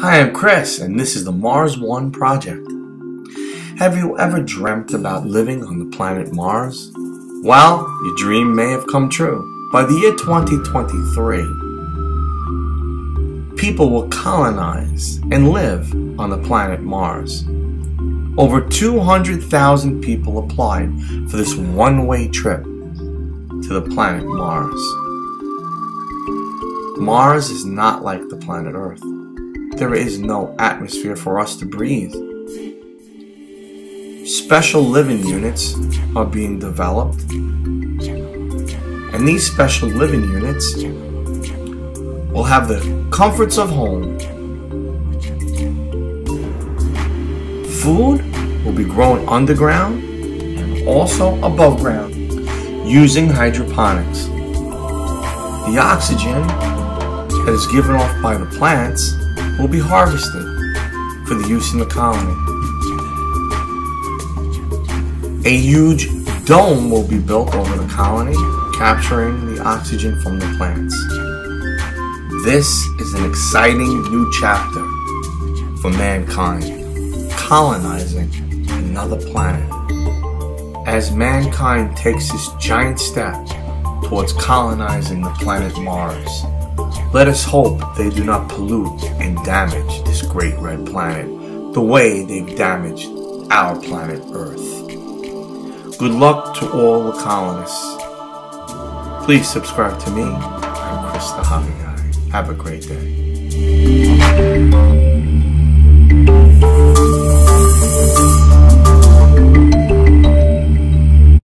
Hi, I'm Chris, and this is the Mars One Project. Have you ever dreamt about living on the planet Mars? Well, your dream may have come true. By the year 2023, people will colonize and live on the planet Mars. Over 200,000 people applied for this one way trip to the planet Mars. Mars is not like the planet Earth. There is no atmosphere for us to breathe. Special living units are being developed, and these special living units will have the comforts of home. Food will be grown underground and also above ground using hydroponics. The oxygen that is given off by the plants will be harvested for the use in the colony. A huge dome will be built over the colony, capturing the oxygen from the plants. This is an exciting new chapter for mankind, colonizing another planet. As mankind takes this giant step towards colonizing the planet Mars, let us hope they do not pollute and damage this great red planet the way they've damaged our planet Earth. Good luck to all the colonists. Please subscribe to me. I'm Chris the Hobby Guy. Have a great day.